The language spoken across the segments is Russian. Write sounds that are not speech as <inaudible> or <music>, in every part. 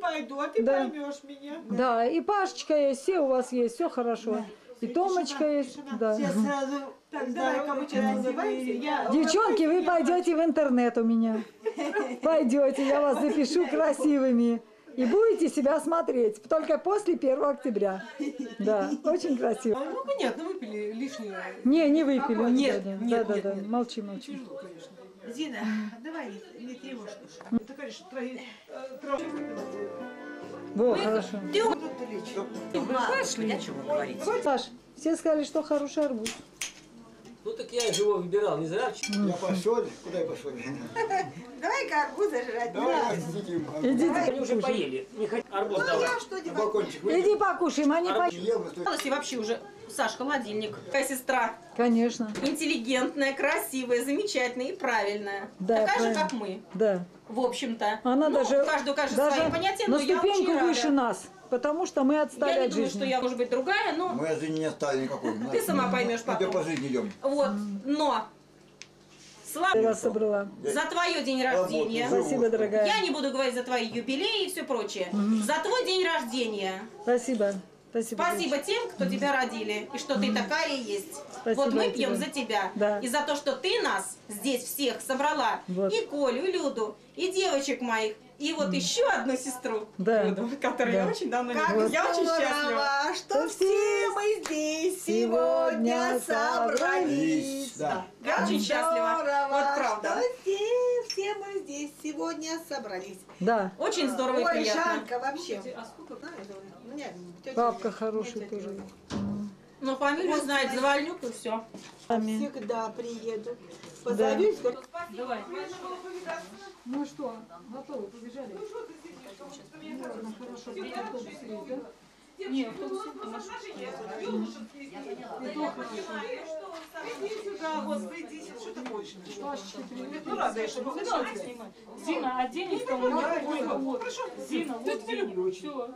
Пойду, а ты Да. поймешь меня. Да, и Пашечка есть, все у вас есть, все хорошо. И Томочка есть, да. Все сразу Так, давай, кому. Я... Девчонки, вы пойдете в интернет у меня. Пойдете, я вас запишу красивыми. И будете себя смотреть. Только после 1 октября. Да, очень красиво. А, Ну, понятно, выпили лишнее. Не, не выпили. Нет, нет, да, нет, да, да. Молчи, молчи. Тяжело, конечно. Зина, давай, не тревожь душу. Это, конечно, трои... э, трое. Во, хорошо. Тут лечь. Вышли, ничего говорить. Саш, все сказали, что хороший арбуз. Ну так я его выбирал, не зря. Я посоль? Куда я посоль? <laughs> Давай-ка арбуза жрать. Давай. Идите, Они уже поели. Не хотят арбуз делать? балкончик выйди. иди покушаем, они по... Ел, мы стой. И вообще уже, Саш, холодильник. Такая сестра. Конечно, Интеллигентная, красивая, замечательная и правильная. Да, Такая же, правильно. как мы, да. в общем-то. Она ну, даже, у каждого, кажется, даже свои понятия, на но я ступеньку рада. выше нас, потому что мы отстали Я не от думаю, жизни. что я, может быть, другая, но Мы от жизни не остали никакой. ты сама поймешь Мы потом. по жизни идем. Вот, но Я слава вас собрала. за твое день рождения. Спасибо, дорогая. Я не буду говорить за твои юбилеи и все прочее. За твой день рождения. Спасибо. Спасибо. Спасибо тем, кто тебя родили, и что ты такая есть. Спасибо вот мы тебе. пьем за тебя. Да. И за то, что ты нас здесь всех собрала. Вот. И Колю, и Люду, и девочек моих, и вот еще одну сестру, Да. Люду, которую Да. я очень давно не Как видела. Я очень счастлива. что все мы здесь сегодня собрались. Да. Я очень счастлива. Вот правда. что все, все мы здесь сегодня собрались. Да, Очень здорово и Ой, приятно. Жанка вообще. Знаешь, у меня тетя- папка хороший у меня тетя тоже. Но фамилию знает Завальнюк и все. Аминь. Всегда приеду. Позовешь, говорю, Ну что, готовы, побежали? Ладно, хорошо, будет автобус есть, да? Нет, автобус Иди сюда, господи, иди сюда. Ну, рада, я, чтобы вы Надо снимать. Зина, а денег там у вот. Зина, вот Зина. Все.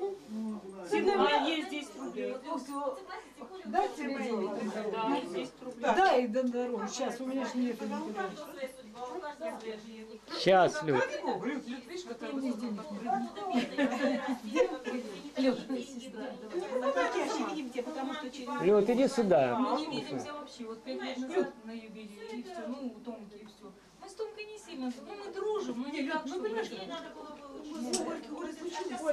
Зина, у меня есть 10 рублей. Дай тебе денег. Да, есть 10 рублей. Дай до дороги, сейчас, у меня же нет. Сейчас, Люд. ну потому что через... Люд, иди сюда. Мы не видимся вообще. Вот 5 лет назад на юбилей, и все. Ну, у Томки, и все. Мы с Томкой не сильно, ну, мы дружим, но не так, ну, понимаешь, не надо было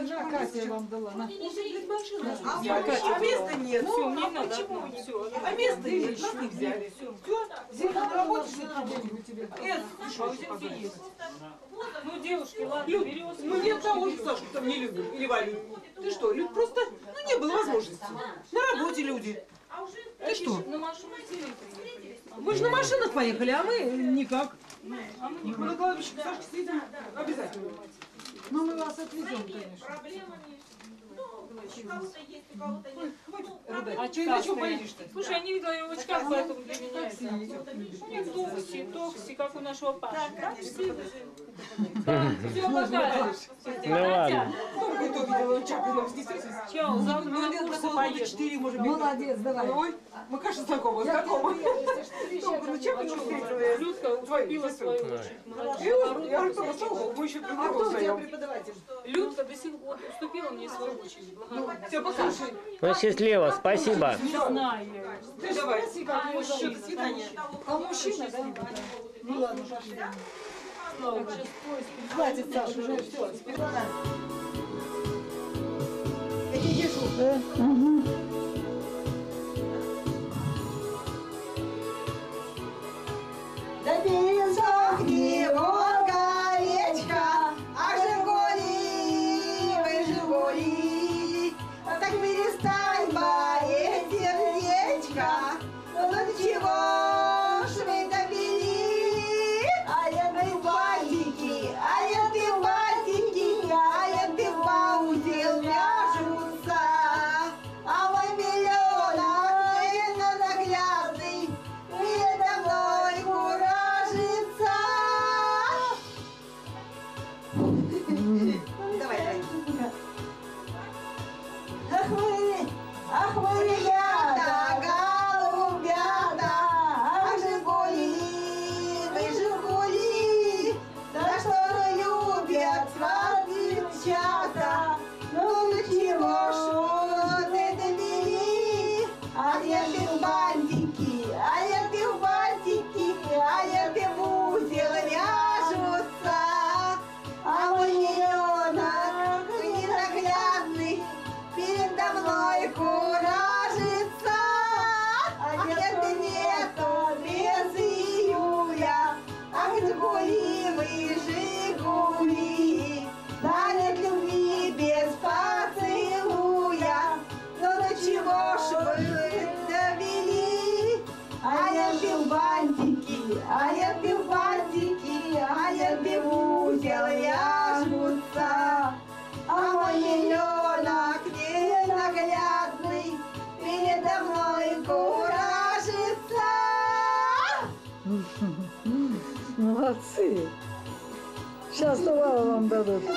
на, Катя я вам дала. На. А, а места нет. Все, мне одно, все. А место есть, что ты взяли? Все. Зина, на работе что на у тебя? А Зинки есть. Ну, девушки, ладно, берем. Ну нет того, что Сашку там не любим. Или Валю. Ты что, Люд, просто, ну не было возможности. На работе люди. Ты что? Мы же на машинах поехали, а мы никак. А мы не на кладбище к Сашке съездим. Обязательно. Ну, мы вас отвезем, конечно. А что, на чем поедешь-то? Слушай, я не видела ее в очках, поэтому для меня это... Ну, не в Токси, Токси, как у нашего Паши. Да, все. <laughs> Ну ладно. Чак, нам здесь Чао, завтра Ну, на лет курсы года поеду. 4, может быть. Молодец, давай. Ой, мы, конечно, знакомы, знакомы. Только, ну, Чак не встретила я. Людка уступила свою очередь. Я я говорю, мы еще А у преподаватель? Людка до сих пор уступила мне свою очередь. Благодарю. Все, пока. Ну, счастливо, спасибо. Не знаю я. Ты давай. А мужчина, До свидания. А мужчина, да? Ну ладно, пошли. Хватит, Саша, уже все. Э, угу. молодцы. Сейчас товара вам дадут. <laughs>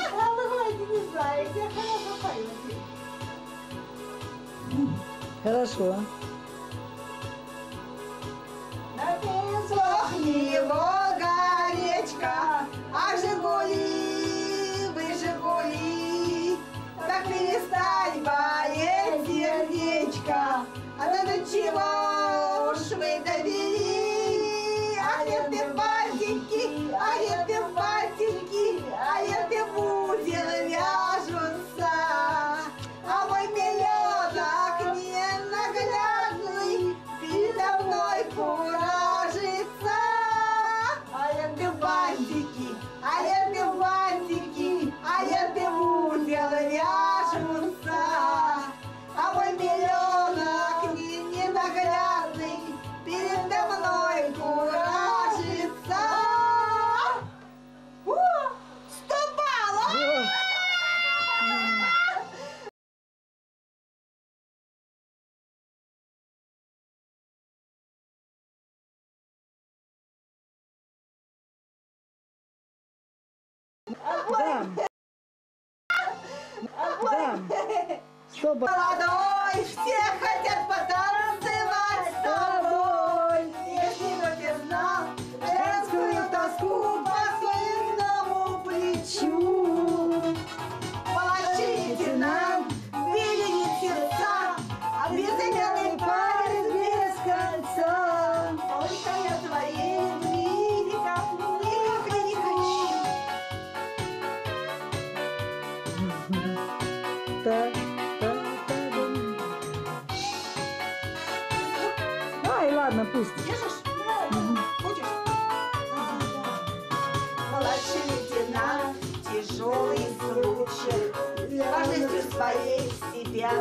Хорошо. Дам. Дам. Чтобы... Молодой, все хотят та та та Ай, ладно, пусть. Держишь? Угу. Хочешь? Младший лейтенант, тяжелый случай, важностью своей себя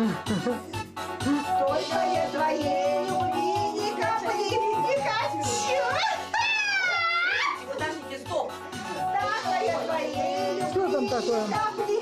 Только я твоей любви не капли не хочу. Подождите, стоп. Только я твоей любви не капли